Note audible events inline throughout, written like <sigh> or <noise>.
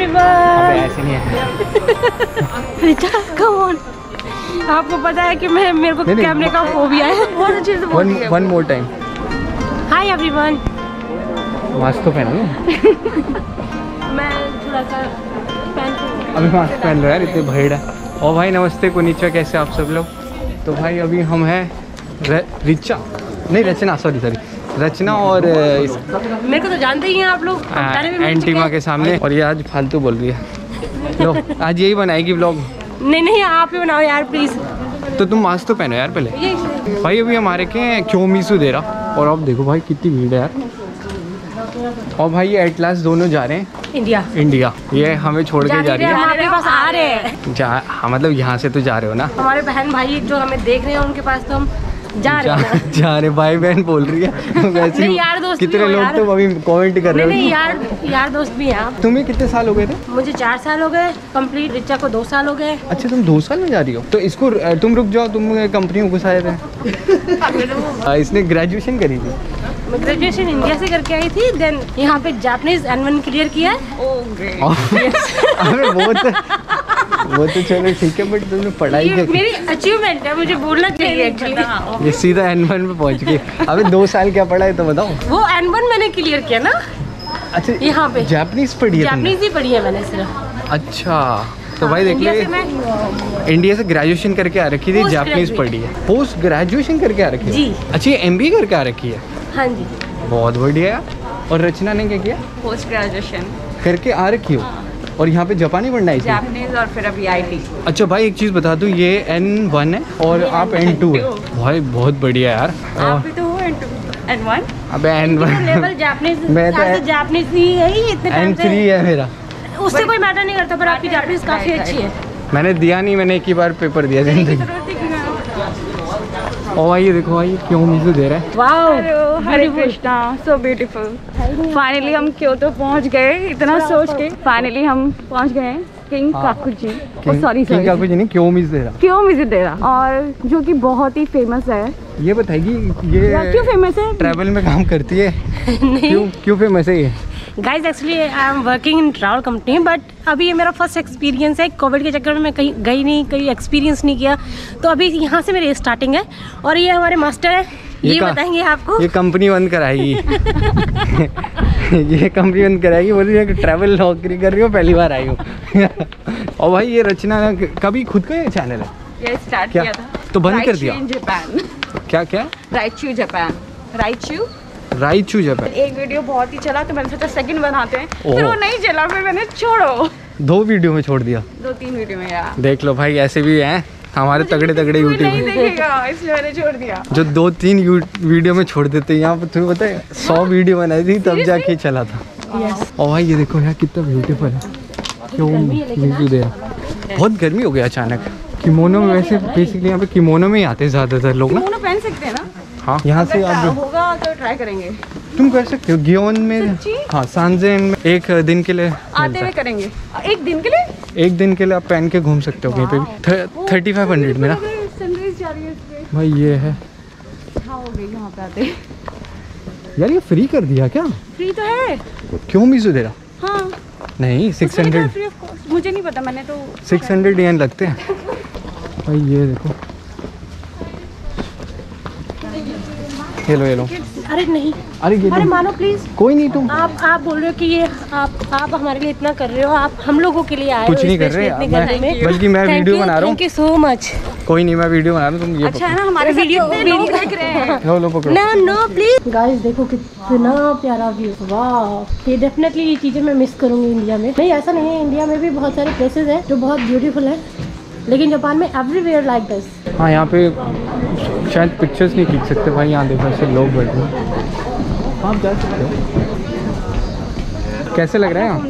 Everyone ऐसे नहीं है। रिचा कम ऑन आपको पता है कि मैं मेरे को। कैमरे का फोबिया है। बहुत अच्छे से one one more time hi everyone mask तो पहनो मैं थोड़ा सा पहन अभी मास्क पहन लो यार इतने भीड़ है। और भाई नमस्ते कुनिचा कैसे आप सब लोग? तो भाई अभी हम हैं रिचा। नहीं रचना सॉरी सॉरी रचना और इस मेरे को तो जानते ही हैं आप लोग। चुके एंटीमा के सामने। और ये आज फालतू बोल रही है। लो आज यही बनाएगी ब्लॉग नहीं नहीं आप ही बनाओ यार प्लीज़ तो तुम मास्क तो पहनो यार पहले। भाई अभी हमारे के क्यों मीसू दे रहा और अब देखो भाई कितनी भीड़ है यार। और भाई एट लास्ट दोनों जा रहे हैं। इंडिया इंडिया ये हमें छोड़ के जा रही है। हमारे पास आ रहे हैं। जा हाँ मतलब यहाँ से तो जा रहे हो ना। हमारे बहन भाई जो हमें देख रहे हैं उनके पास तो हम जा रहे जा, हैं। <laughs> भाई बहन बोल रही है। <laughs> वैसे नहीं, यार दोस्त कितने लोग तो अभी कमेंट कर रहे नहीं यार यार दोस्त भी हैं आप। तुम्हें कितने साल हो गए थे? मुझे चार साल हो गए कंप्लीट रिचा को दो साल हो गए। अच्छा तुम दो साल में जा रही हो? तो इसको तुम रुक जाओ तुम कंपनी में घुसाए थे इसने ग्रेजुएशन करी थी। मैं ग्रेजुएशन इंडिया से करके आई थी देन यहाँ पे जापानीज एन वन क्लियर किया। है और- <laughs> अरे वो तो वो तो चलो ठीक है बट तुमने पढ़ाई ये मेरी अचीवमेंट है मुझे बोलना चाहिए एक्चुअली ये सीधा एन वन पे पहुँच गई। अबे दो साल क्या पढ़ा है तो बताओ। वो एन वन मैंने क्लियर किया ना। अच्छा यहाँ पे। जापानीज पढ़ी है जापानीज ही पढ़ी है मैंने सिर्फ़। अच्छा तो भाई देख ले इंडिया से ग्रेजुएशन करके आ रखी थी जापानीज पढ़ी है। पोस्ट ग्रेजुएशन करके आ रखी है? जी। अच्छा ये एम करके आ रखी है? हाँ जी। बहुत बढ़िया है और रचना ने क्या किया? पोस्ट ग्रेजुएशन करके आ रखी हो? और यहाँ पे जापानी पढ़ना है जापानीज और फिर अभी आईटी अच्छा भाई एक चीज़ बता दू ये एन वन है और आप एन टू है। भाई बहुत बढ़िया यार। आप भी तो हो एंड वन अबे एन वन लेवल जापानीज मैं तो तो जापानीज ही है ही इतने एन थ्री है मेरा। उससे कोई मैटर नहीं करता पर आपकी जापानीज काफ़ी अच्छी है। मैंने दिया नहीं मैंने एक ही बार पेपर दिया ज़िंदगी। और भाई ये देखो भाई क्यों मुझे दे रहा है? Wow Hare Krishna so beautiful finally हम क्योतो पहुँच गए इतना सोच के। फाइनली हम पहुँच गए किंग हाँ। काकुजी सॉरी किंग नहीं क्यों मिस दे रहा? क्यों विज़िट दे रहा? और जो कि बहुत ही फ़ेमस है। ये बताएगी ये क्यों फ़ेमस है? ट्रैवल में काम करती है? <laughs> नहीं। क्यों क्यों फ़ेमस है ये? Guys actually I am working in travel company but अभी ये मेरा फ़र्स्ट एक्सपीरियंस है। कोविड के चक्कर में मैं कहीं गई नहीं कहीं एक्सपीरियंस नहीं किया। तो अभी यहाँ से मेरी स्टार्टिंग है और ये हमारे मास्टर है। ये ये बताएँगे आपको। ये कंपनी बंद कराएगी। <laughs> ये कंपनी बंद कराएगी। बोल रही ट्रैवल नौकरी कर रही हो पहली बार आई हूँ। <laughs> और भाई ये रचना कभी खुद का ये चैनल है? ये स्टार्ट किया? था। तो बंद कर दिया? क्या क्या? राइचू जापान राइचू राइचू जब एक वीडियो बहुत ही चला तो मैंने सोचा सेकंड बनाते हैं। फिर वो नहीं चला फिर मैंने छोड़ो। दो वीडियो में छोड़ दिया। दो तीन वीडियो में यार। देख लो भाई ऐसे भी हैं। हमारे तगड़े तगड़े यूट्यूब इसलिए मैंने छोड़ दिया। जो दो तीन वीडियो में छोड़ देते हैं यहाँ पर तुम्हें पता है सौ वीडियो बनाई थी तब जाके चला था। और भाई ये देखो यार कितना ब्यूटीफुल है। क्यों रिव्यू दे रहा बहुत गर्मी हो गया अचानक। किमोनो में वैसे बेसिकली यहाँ पे किमोनो में ही आते हैं ज़्यादातर लोग ना। पहन सकते हैं हाँ। यहाँ से आप होगा तो ट्राई करेंगे। तुम कर सकते हो गियोन में हाँ सांजेन में एक दिन के लिए आते हुए करेंगे। एक दिन के लिए? एक दिन के लिए आप पहन के घूम सकते हो कहीं पे भी। थर्टी फाइव हंड्रेड में ना। रही है भाई ये है। हाँ गई यहाँ पे आते। यार ये फ्री कर दिया क्या? फ्री तो है। क्यों मिसू दे रहा? हाँ। नहीं six hundred free of cost मुझे नहीं पता मैंने तो सिक्स हंड्रेड लगते हैं। <laughs> भाई ये देखो। ये लो ये लो। अरे नहीं। अरे ये अरे मानो प्लीज़ कोई नहीं तुम आप आप बोल रहे हो कि ये आप आप हमारे लिए इतना कर रहे हो आप हम लोगों के लिए आए कुछ नहीं कर रहे, मैं- बल्कि मैं वीडियो बना रहा हूँ। Thank you so much. कोई नहीं मैं वीडियो बना रहा हूँ तुम ये अच्छा है ना हमारे वीडियो- लोग देख रहे हैं। पकड़ो लो पकड़ो। No, no, please. Guys, देखो कितना प्यारा व्यू वाह ये डेफिनेटली ये चीज़ें मैं मिस करूँगी इंडिया में। नहीं ऐसा नहीं है। इंडिया में भी बहुत सारे प्लेसेस हैं जो बहुत ब्यूटीफुल है। लेकिन जापान में एवरीवेयर लाइक दिस हाँ यहाँ पे शायद पिक्चर्स नहीं खींच सकते भाई यहाँ देखो ऐसे लोग बैठे हैं। आप जा सकते हो। कैसे लग रहा है यहाँ?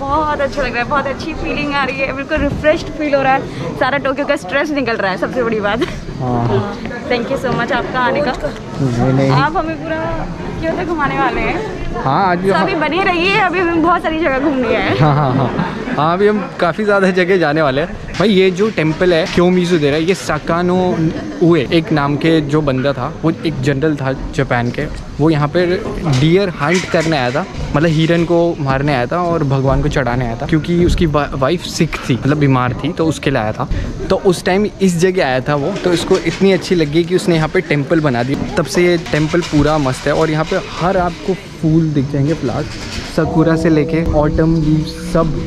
बहुत अच्छा लग रहा है बहुत अच्छी फीलिंग आ रही है बिल्कुल रिफ्रेश्ड फील हो रहा है। सारा टोक्यो का स्ट्रेस निकल रहा है सबसे बड़ी बात। हाँ। थैंक यू सो मच आपका आने का। नहीं नहीं। आप हमें पूरा क्यों तो घुमाने वाले हैं। हाँ आज भी अभी बने रहिए अभी हमें बहुत सारी जगह घूमनी है। हाँ हाँ हाँ। हाँ अभी हम काफ़ी ज़्यादा जगह जाने वाले हैं। भाई, ये जो टेंपल है क्यों मीजू दे रहा है। ये सकानो उए एक नाम के जो बंदा था, वो एक जनरल था जापान के। वो यहाँ पर डियर हंट करने आया था। मतलब हिरन को मारने आया था और भगवान को चढ़ाने आया था, क्योंकि उसकी वाइफ सिख थी मतलब बीमार थी तो उसके लिए आया था। तो उस टाइम इस जगह आया था वो तो इसको इतनी अच्छी लगी कि उसने यहाँ पे टेंपल बना दी तब से ये टेंपल पूरा मस्त है और यहाँ पे हर आपको फूल दिख जाएँगे, फ्लावर्स। सकुरा से लेके ऑटम लीव्स सब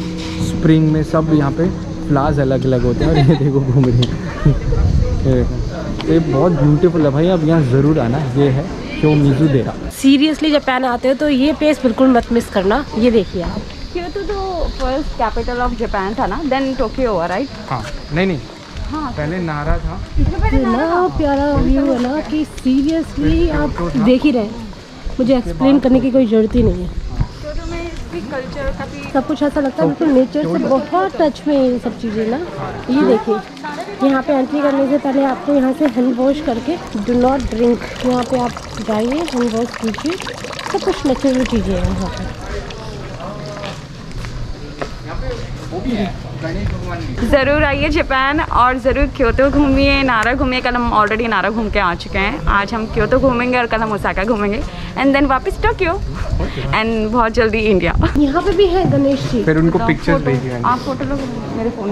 स्प्रिंग में सब यहाँ पे फ्लावर्स अलग अलग होते हैं और ये देखो घूम रही है। ये बहुत ब्यूटीफुल है भाई अब यहाँ ज़रूर आना। ये है क्यों मीजू देरा सीरियसली जापान आते हो तो ये प्लेस बिल्कुल मत मिस करना। ये देखिए आप। क्योंकि तो फ़र्स्ट कैपिटल ऑफ़ जापान था ना देन टोक्यो हुआ राइट हाँ। नहीं नहीं। हाँ पहले नारा था। इतना प्यारा व्यू है ना कि सीरियसली आप देख ही रहे मुझे एक्सप्लेन करने की कोई ज़रूरत ही नहीं है। कल्चर का सब कुछ ऐसा लगता है बिल्कुल नेचर से बहुत टच में है ये सब चीज़ें ना। ये देखिए यहाँ पे एंट्री करने से पहले आपको यहाँ से हैंड वॉश करके डू नॉट ड्रिंक यहाँ पे आप जाइए हैंड वॉश कीजिए सब कुछ नेचुरल चीज़ें हैं यहाँ पे। ज़रूर आइए जापान और ज़रूर क्योतो घूमिए नारा घूमिए। कल हम ऑलरेडी नारा घूम के आ चुके हैं। आज हम क्योतो घूमेंगे और कल हम ओसाका घूमेंगे। एंड देन वापस टोक्यो। एंड बहुत जल्दी इंडिया। यहाँ पे भी है गणेश जी। फिर उनको पिक्चर्स भेजिए। आप फ़ोटो लो मेरे फ़ोन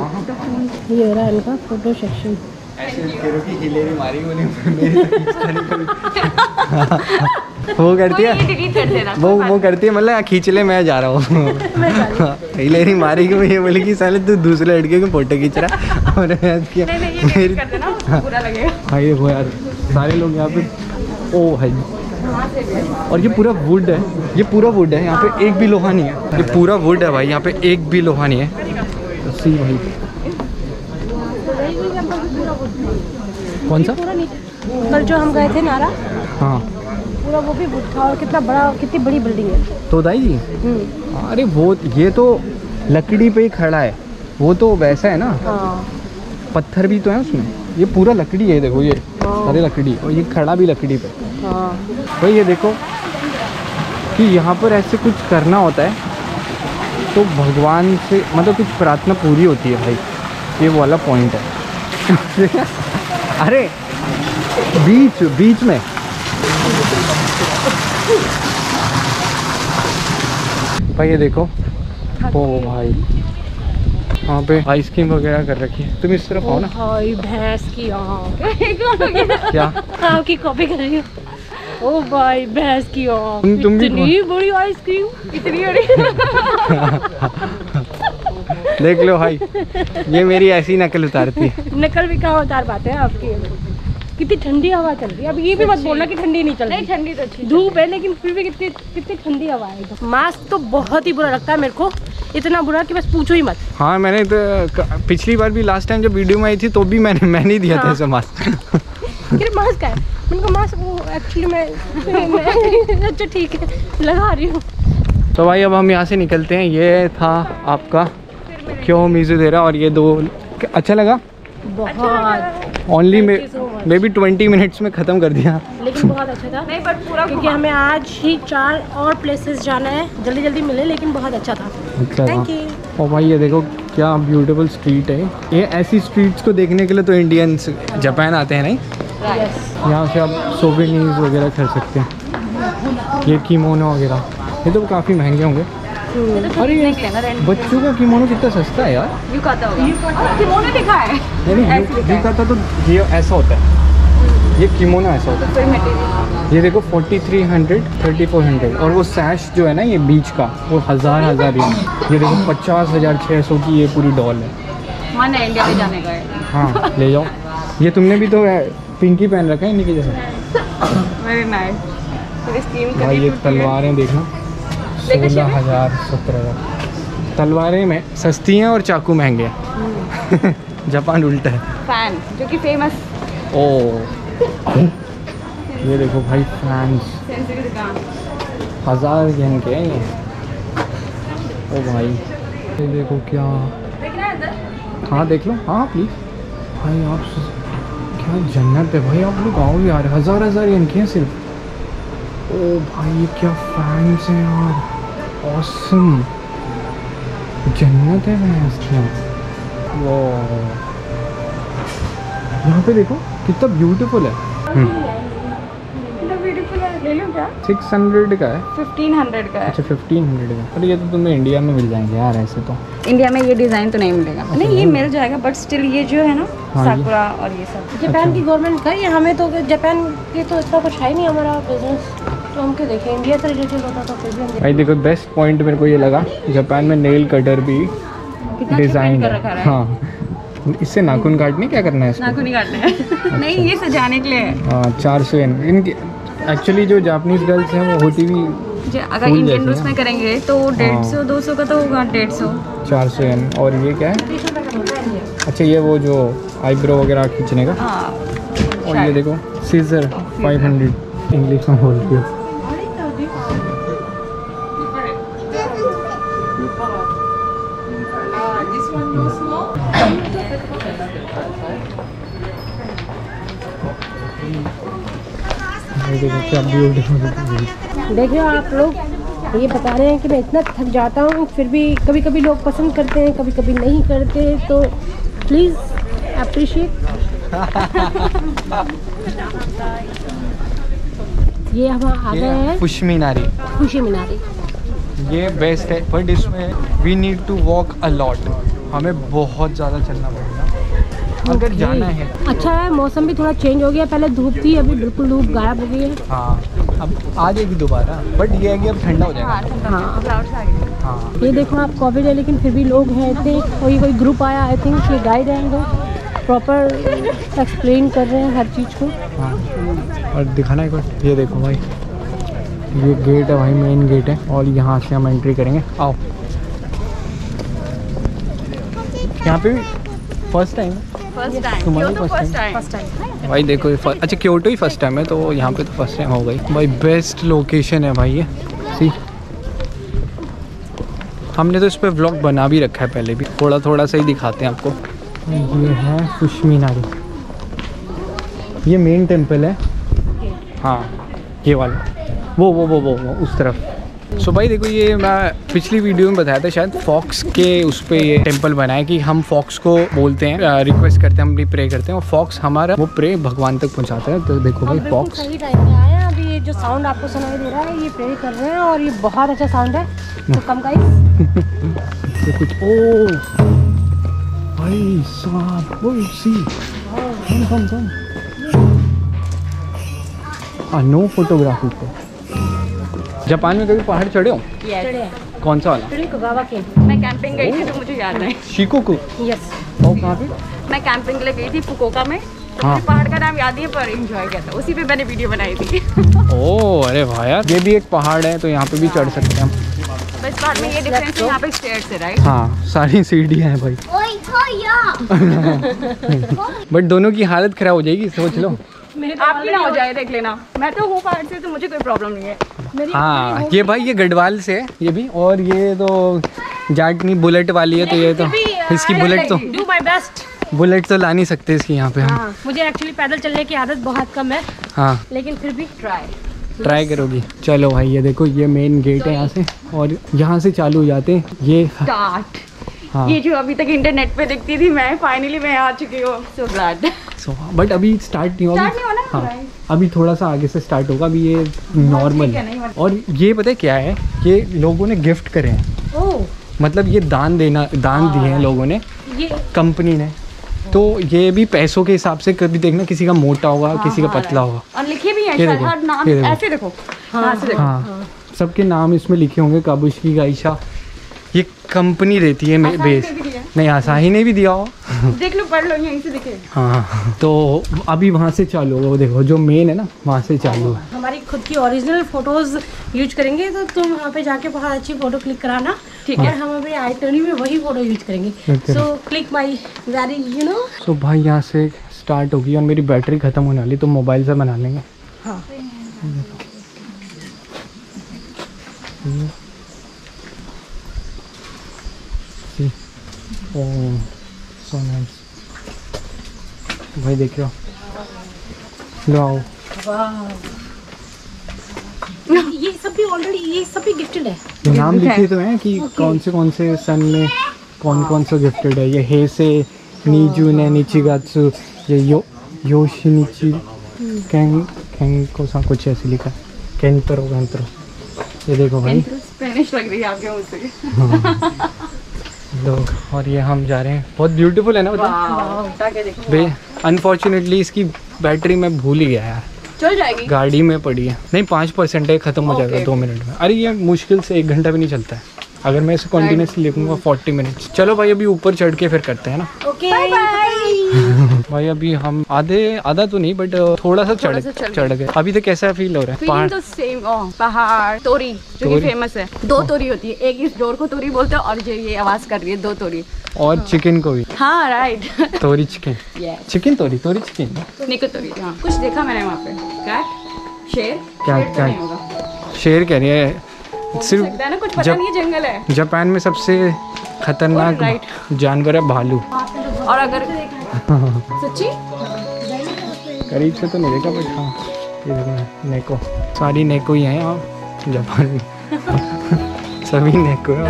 ये रहा इनका फ़ोटो सेक्शन ऐसे करो कि हिलेरी मारी <laughs> मेरी नहीं। वो करती है वो वो करती है मतलब खींच ले मैं जा रहा हूँ। <laughs> हिलेरी मारी कि ये बोली कि साले तू दूसरे लड़के को फ़ोटो खींच रहा <laughs> और मैं कि नहीं नहीं ये delete कर देना बुरा लगेगा। हाँ ये वो यार सारे लोग यहाँ पे ओ भाई। और ये पूरा वुड है ये पूरा वुड है यहाँ पे एक भी लोहा नहीं है। ये पूरा वुड है भाई यहाँ पे एक भी लोहा नहीं है। सी भाई। कौन सा? कल जो हम गए थे नारा हाँ। पूरा वो भी वुड और कितना बड़ा कितनी बड़ी बिल्डिंग है। तो दाई जी? हम्म, अरे वो ये तो लकड़ी पे ही खड़ा है। वो तो वैसा है ना? हाँ। पत्थर भी तो है उसमें। ये पूरा लकड़ी है देखो ये। हाँ। सारे लकड़ी। और ये खड़ा भी लकड़ी पे। हाँ। भाई ये देखो कि यहाँ पर ऐसे कुछ करना होता है तो भगवान से मतलब कुछ प्रार्थना पूरी होती है भाई। ये वो वाला पॉइंट है। <laughs> अरे बीच बीच में। भाई ये देखो ओ भाई। वहाँ पे आइसक्रीम वगैरह कर रखी है। तुम इस तरफ़ आओ ना। भाई भैंस की आँख। क्या? आपकी कॉपी कर रही हूँ। ओ भाई भैंस की आँख। तुम- तुम इतनी बड़ी आइसक्रीम इतनी बड़ी। देख लो भाई ये मेरी ऐसी नकल उतारती है। नकल भी कहाँ उतार पाते हैं आपकी? कितनी ठंडी हवा चल रही है। अब ये भी मत बोलना कि ठंडी नहीं चल रही। ठंडी तो अच्छी धूप है लेकिन फिर भी कितनी कितनी ठंडी हवा है मास्क तो बहुत ही बुरा लगता है मेरे को। इतना बुरा कि बस पूछो ही मत। हाँ मैंने तो पिछली बार भी लास्ट टाइम जब वीडियो में आई थी तो भी मैंने मैंने ही दिया था हाँ। ऐसा मास्क <laughs> मास्क है? मैंने मास्क वो एक्चुअली मैं, मैं <laughs> अच्छा ठीक है। लगा रही हूँ। तो भाई अब हम यहाँ से निकलते हैं। ये था आपका क्यों मीजू दे रहा और ये दो अच्छा लगा। बहुत। Only may maybe twenty minutes में ख़त्म कर दिया। लेकिन बहुत अच्छा था। नहीं बट पूरा क्योंकि हमें आज ही चार और प्लेसेस जाना है। जल्दी जल्दी मिले लेकिन बहुत अच्छा था। अच्छा थैंक यू और भाई ये देखो क्या ब्यूटीफुल स्ट्रीट है। ये ऐसी स्ट्रीट्स को देखने के लिए तो इंडियंस जापान आते हैं नहीं यहाँ से आप सोवेनीज वगैरह कर सकते हैं। ये कीमोनो वगैरह। ये तो काफ़ी महँगे होंगे। अरे ये बच्चों का कीमोनो कितना सस्ता है यार। यू कहता होगा। किमोनो दिखा है। नहीं ऐसे यू कहता तो ये ऐसा होता है। ये कीमोनो ऐसा होता है। ये देखो forty three hundred thirty four hundred और वो सैश जो है ना ये बीच का वो हज़ार हज़ार ही है। ये देखो पचास हज़ार छः सौ की ये पूरी डॉल है। मन है इंडिया में जाने का है। हाँ ले जाओ। ये तुमने भी तो पिंकी पहन रखा है इन्हीं के जैसा <laughs> वेरी नाइस ये तलवारें देखना। सोलह हज़ार सत्रह। हज़ार तलवारें में सस्ती हैं और चाकू महँगे हैं। <laughs> जापान उल्टा है। फ़ैन जो कि फ़ेमस ओ। ये देखो भाई फैंस दुकान हज़ार येन के हैं ये। ओ भाई। ये देखो क्या। है देख लो। हाँ प्लीज़ भाई आप क्या जन्नत है भाई। आप लोग आओ यार। हज़ार हज़ार येन के हैं सिर्फ़। ओ भाई ये क्या फैंस हैं यार। ऑसम जन्नत है इसमें वो यहाँ पे देखो कितना ब्यूटीफुल है। ब्यूटीफुल है ले लो क्या? सिक्स हंड्रेड का है। फिफ्टीन हंड्रेड का है। अच्छा फिफ्टीन हंड्रेड का अरे ये तो तुम्हें इंडिया में मिल जाएँगे यार ऐसे तो। इंडिया में ये डिज़ाइन तो नहीं मिलेगा। अच्छा, नहीं ये मिल जाएगा बट स्टिल ये जो है ना हाँ, साकुरा और ये सब। जापान अच्छा। की गवर्नमेंट का ये हमें तो जापान के तो इतना कुछ है नहीं हमारा बिज़नेस तो हम क्या देखें इंडिया से रिलेटेड होता तो फिर भी भाई देखो बेस्ट पॉइंट मेरे को ये लगा जापान में नेल कटर भी डिज़ाइन है। हाँ। इससे नाखून काटने क्या करना है इसको? नाखून नहीं काटने हैं। <laughs> नहीं ये सजाने के लिए हाँ। चार सौ एन इनकी एक्चुअली जो जापानीज गर्ल्स हैं वो होती भी अगर इंडियन रूस में करेंगे तो डेढ़ सौ दो सौ का तो होगा डेढ़ सौ। चार सौ एन और ये क्या है? है अच्छा ये वो जो आईब्रो वगैरह खींचने का? हाँ। और ये देखो सीजर फाइव हंड्रेड इंग्लिश में बोल रही हो। देखिए आप लोग ये बता रहे हैं कि मैं इतना थक जाता हूँ फिर भी कभी कभी लोग पसंद करते हैं कभी कभी नहीं करते तो प्लीज़ अप्रिशिएट <laughs> ये हम आ गए हैं पुष्मी नारी खुशी मीनारी। ये बेस्ट है बट इसमें we need to walk a lot हमें बहुत ज़्यादा चलना पड़ेगा। अगर जाना है। अच्छा है मौसम भी थोड़ा चेंज हो गया। पहले धूप थी अभी बिल्कुल धूप गायब हो गई है। हाँ अब आ जाएगी दोबारा बट ये है कि अब ठंडा हो जाएगा। हाँ हाँ ये देखो आप कोविड है लेकिन फिर भी लोग हैं इतने। कोई कोई ग्रुप आया आई थिंक ये गाइड हैं जो प्रॉपर एक्सप्लेन कर रहे हैं हर चीज़ को। हाँ। और दिखाना एक बार। ये देखो भाई। ये गेट है भाई मेन गेट है। और यहाँ से हम एंट्री करेंगे। आओ। यहाँ पे भी फ़र्स्ट टाइम फ़र्स्ट टाइम तुम्हारी तो first फ़र्स्ट time? टाइम भाई देखो अच्छा क्योटो ही फ़र्स्ट टाइम है तो यहाँ पे तो फ़र्स्ट टाइम हो गई। भाई बेस्ट लोकेशन है भाई ये। सी हमने तो इस पर व्लॉग बना भी रखा है पहले भी। थोड़ा थोड़ा सा ही दिखाते हैं आपको। ये है सुष्मी नारी ये मेन टेंपल है। हाँ ये वाला। वो वो वो वो, वो उस तरफ़। सो भाई देखो ये मैं पिछली वीडियो में बताया था शायद फॉक्स के उस पे ये टेंपल बना है कि हम फॉक्स को बोलते हैं रिक्वेस्ट करते हैं हम भी प्रे करते हैं और फॉक्स हमारा वो प्रे भगवान तक पहुंचाता है। तो देखो भाई फॉक्स सही टाइम हैं। अभी ये जो साउंड आपको सुनाई दे रहा है ये प्रे कर रहे हैं और ये बहुत अच्छा साउंड है। तो कम गाइस <laughs> तो कुछ ओ भाई साहब वो सी कम कम कम हाँ नो फोटोग्राफी पे। जापान में कभी पहाड़ चढ़े हो? चढ़े कौन सा वाला? के। मैं कैंपिंग गई थी तो मुझे याद नहीं शिकोकू? यस और कहाँ पे? मैं कैंपिंग के लिए गई थी फुकोका में। हाँ। पहाड़ का नाम याद नहीं है पर एंजॉय किया था। उसी पे मैंने वीडियो बनाई थी। <laughs> ओ अरे भाई यार। ये भी एक पहाड़ है तो यहाँ पे भी चढ़ सकते हैं हम। बस पहाड़ में ये डिफरेंस है यहाँ पे स्टेयर्स है राइट हाँ सारी सीढ़ियाँ हैं भाई। बट <laughs> <laughs> दोनों की हालत खराब हो जाएगी सोच लो। आपकी ना हो जाए देख लेना। मैं तो हूँ पहाड़ से तो मुझे कोई प्रॉब्लम नहीं है। मेरी हाँ ये भाई ये गढ़वाल से है ये भी। और ये तो जाटनी बुलेट वाली है तो ये तो इसकी बुलेट तो डू माय बेस्ट बुलेट तो ला नहीं सकते इसकी यहाँ पे हम। हाँ मुझे एक्चुअली पैदल चलने की आदत बहुत कम है हाँ। लेकिन फिर भी ट्राई ट्राई करोगी। चलो भाई ये देखो ये मेन गेट है यहाँ से। और यहाँ से चालू हो जाते हैं। ये स्टार्ट हाँ। ये जो अभी तक इंटरनेट पे दिखती थी मैं फाइनली मैं आ चुकी हूँ। सो ग्लैड सो बट अभी स्टार्ट नहीं होगा। नहीं हाँ अभी थोड़ा सा आगे से स्टार्ट होगा अभी ये नॉर्मल है, है। और ये पता है क्या है ये लोगों ने गिफ्ट करे हैं। मतलब ये दान देना दान दिए हैं लोगों ने। कंपनी ने। तो ये भी पैसों के हिसाब से कभी देखना किसी का मोटा होगा हाँ, किसी का हाँ, पतला होगा। और लिखे भी हैं ये देखो, हर नाम ये देखो। ऐसे देखो। हाँ ऐसे देखो। हाँ सबके नाम इसमें लिखे होंगे काबुश की गाइशा। ये कंपनी देती है बेस। नहीं आसाही ने भी दिया। हो देख लो पढ़ लो यहीं से दिखे। हाँ तो अभी वहाँ से चालू होगा वो देखो जो मेन है ना वहाँ से चालू है। हमारी खुद की ओरिजिनल फ़ोटोज़ यूज़ करेंगे तो तुम वहाँ पे जाके बहुत अच्छी फ़ोटो क्लिक कराना। ठीक है। हम अभी आइटनी में वही फ़ोटो यूज़ करेंगे. So click my very you know तो भाई यहाँ से स्टार्ट होगी और मेरी बैटरी ख़त्म होने वाली तो मोबाइल से बना लेंगे। हाँ। ओ सो नाइस भाई देख लो आओ ये सब भी ऑलरेडी ये सब भी गिफ्टेड है। नाम लिखे तो हैं कि okay. कौन से कौन से सन में कौन कौन सा गिफ्टेड है? ये हे से नीजू ने निचिगात्सु ये यो योशिनिची कैंग कैंग को सा कुछ ऐसे लिखा। है केंतरो केंतरो। ये देखो भाई। स्पेनिश लग रही है आपके मुँह से। लोग और ये हम जा रहे हैं। बहुत ब्यूटीफुल है ना बता अनफॉर्चुनेटली इसकी बैटरी में भूल ही गया यार। चल जाएगी। गाड़ी में पड़ी है। नहीं पाँच परसेंट है ख़त्म हो जाएगा दो मिनट में। अरे ये मुश्किल से एक घंटा भी नहीं चलता है। अगर मैं इसे कंटिन्यूसली लिखूँगा फोर्टी मिनट चलो भाई अभी ऊपर चढ़ के फिर करते हैं ना। ओके भाई अभी हम आधे आधा तो नहीं बट थोड़ा सा चढ़ चढ़ गए। अभी तो कैसा फील हो रहा है? पहाड़। तो सेम पहाड़ तोरी जो कि फ़ेमस है। दो तोरी होती है। एक इस डोर को तोरी बोलते हैं और जो ये आवाज़ कर रही है दो तोरी। और चिकन को भी। हाँ राइट <laughs> तोरी चिकन चिकन तोरी तोरी चिकन निको तोरी हाँ। कुछ देखा मैंने वहाँ पे। कैट शेर क्या तो होगा। शेर कह रही है सिर्फ़ ना कुछ पता नहीं जंगल है। जापान में सबसे खतरनाक. जानवर है भालू। और अगर सच्ची? करीब से तो नहीं देखा बट हाँ ये देखो नेको सारी नेको ही हैं यहाँ जापान। में सभी नेको है।